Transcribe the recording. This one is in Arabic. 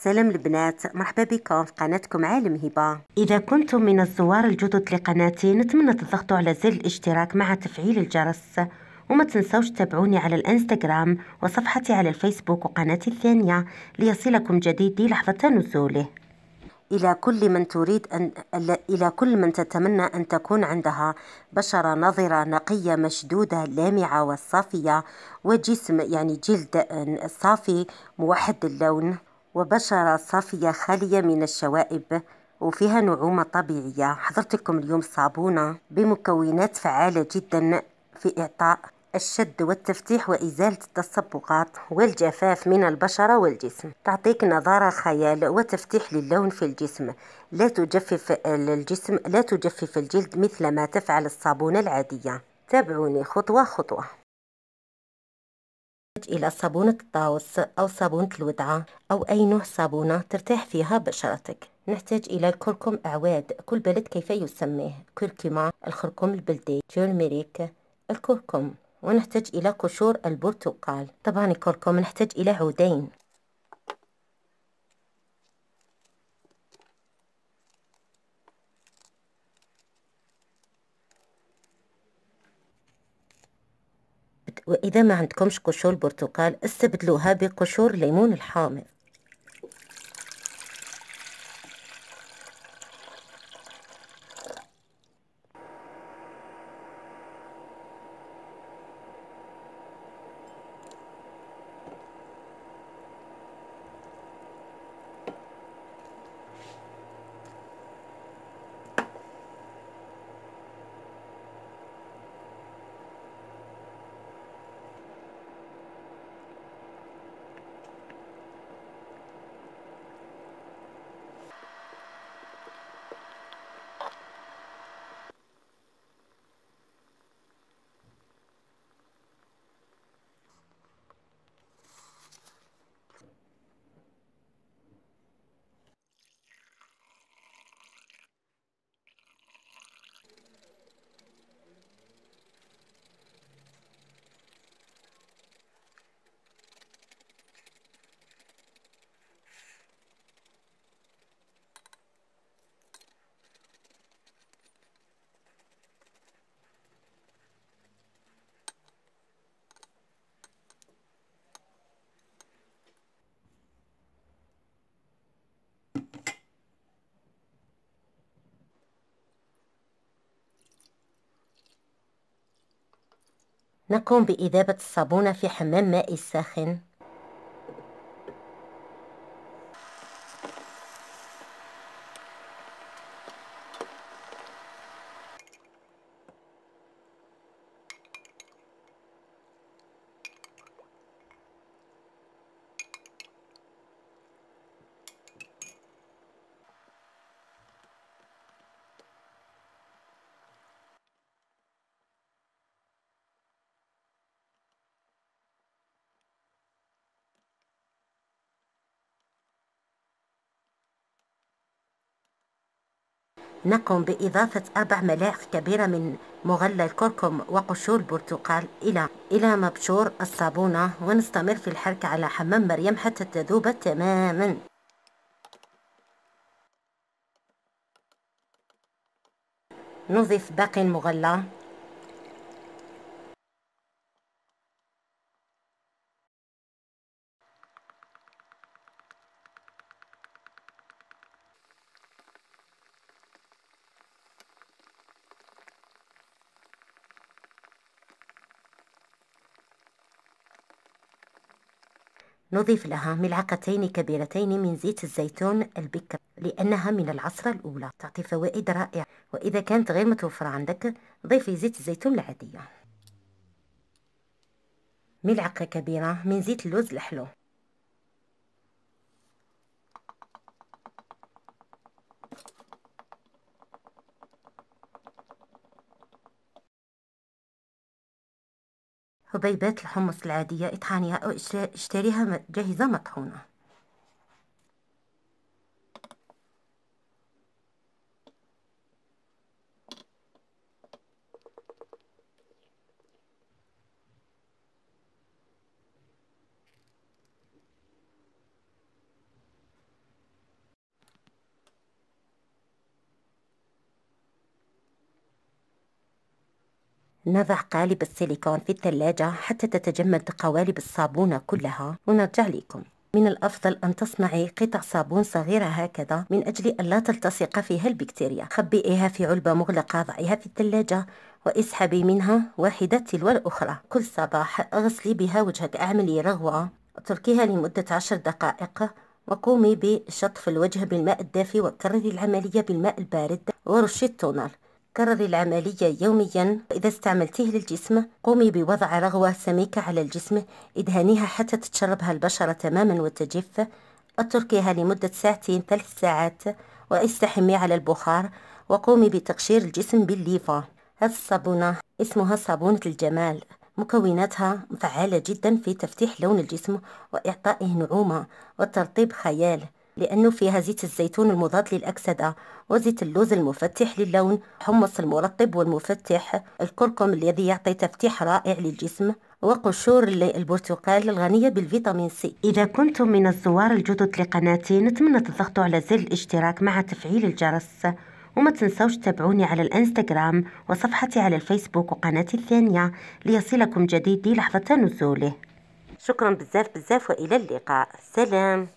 سلام البنات مرحبا بكم في قناتكم عالم هبة. إذا كنتم من الزوار الجدد لقناتي نتمنى تضغطوا على زر الاشتراك مع تفعيل الجرس. وما تنسوش تتابعوني على الانستغرام وصفحتي على الفيسبوك وقناتي الثانية ليصلكم جديدي لحظة نزوله. إلى كل من تريد أن إلى كل من تتمنى أن تكون عندها بشرة نظرة نقية مشدودة لامعة وصافية وجسم يعني جلد صافي موحد اللون. وبشرة صافية خالية من الشوائب وفيها نعومة طبيعية. حضرت لكم اليوم صابونة بمكونات فعالة جدا في إعطاء الشد والتفتيح وإزالة التصبغات والجفاف من البشرة والجسم. تعطيك نظارة خيال وتفتيح للون في الجسم. لا تجفف الجسم لا تجفف الجلد مثل ما تفعل الصابونة العادية. تابعوني خطوة خطوة. إلى صابونة الطاوس أو صابونة الودعة أو أي نوع صابونة ترتاح فيها بشرتك. نحتاج إلى الكركم أعواد. كل بلد كيف يسميه؟ كركما الخركم البلدي تيرميريك الكركم. ونحتاج إلى قشور البرتقال. طبعا الكركم نحتاج إلى عودين. وإذا ما عندكمش قشور البرتقال استبدلوها بقشور الليمون الحامض. نقوم بإذابة الصابونة في حمام مائي ساخن نقوم بإضافة أربع ملاعق كبيرة من مغلى الكركم وقشور البرتقال إلى إلى مبشور الصابونة ونستمر في الحرك على حمام مريم حتى تذوب تماما. نضيف باقي المغلى. نضيف لها ملعقتين كبيرتين من زيت الزيتون البكر لأنها من العصرة الأولى تعطي فوائد رائعة. وإذا كانت غير متوفرة عندك ضيفي زيت الزيتون العادية. ملعقة كبيرة من زيت اللوز الحلو. حبيبات الحمص العادية اطحنيها أو إشتريها جاهزة مطحونة. نضع قالب السيليكون في الثلاجة حتى تتجمد قوالب الصابونة كلها. ونرجع لكم. من الأفضل أن تصنعي قطع صابون صغيرة هكذا من أجل أن لا تلتصق فيها البكتيريا. خبئيها في علبة مغلقة ضعيها في الثلاجة واسحبي منها واحدة تلو الأخرى. كل صباح اغسلي بها وجهك اعملي رغوة. اتركيها لمدة عشر دقائق وقومي بشطف الوجه بالماء الدافي وكرري العملية بالماء البارد. ورشي التونر كرري العملية يوميا. إذا استعملتيه للجسم قومي بوضع رغوة سميكة على الجسم. ادهنيها حتى تتشربها البشرة تماما وتجف. أتركيها لمدة ساعتين ثلاث ساعات وإستحمي على البخار. وقومي بتقشير الجسم بالليفة. هذه الصابونة اسمها صابونة الجمال. مكوناتها فعالة جدا في تفتيح لون الجسم وإعطائه نعومة وترطيب خيال. لأنه فيها زيت الزيتون المضاد للأكسدة وزيت اللوز المفتح للون حمص المرطب والمفتح الكركم الذي يعطي تفتيح رائع للجسم وقشور البرتقال الغنية بالفيتامين سي. إذا كنتم من الزوار الجدد لقناتي نتمنى تضغطوا على زر الاشتراك مع تفعيل الجرس. وما تنسوش تتابعوني على الإنستغرام وصفحتي على الفيسبوك وقناتي الثانية ليصلكم جديدي لحظة نزوله. شكرا بزاف بزاف وإلى اللقاء. سلام.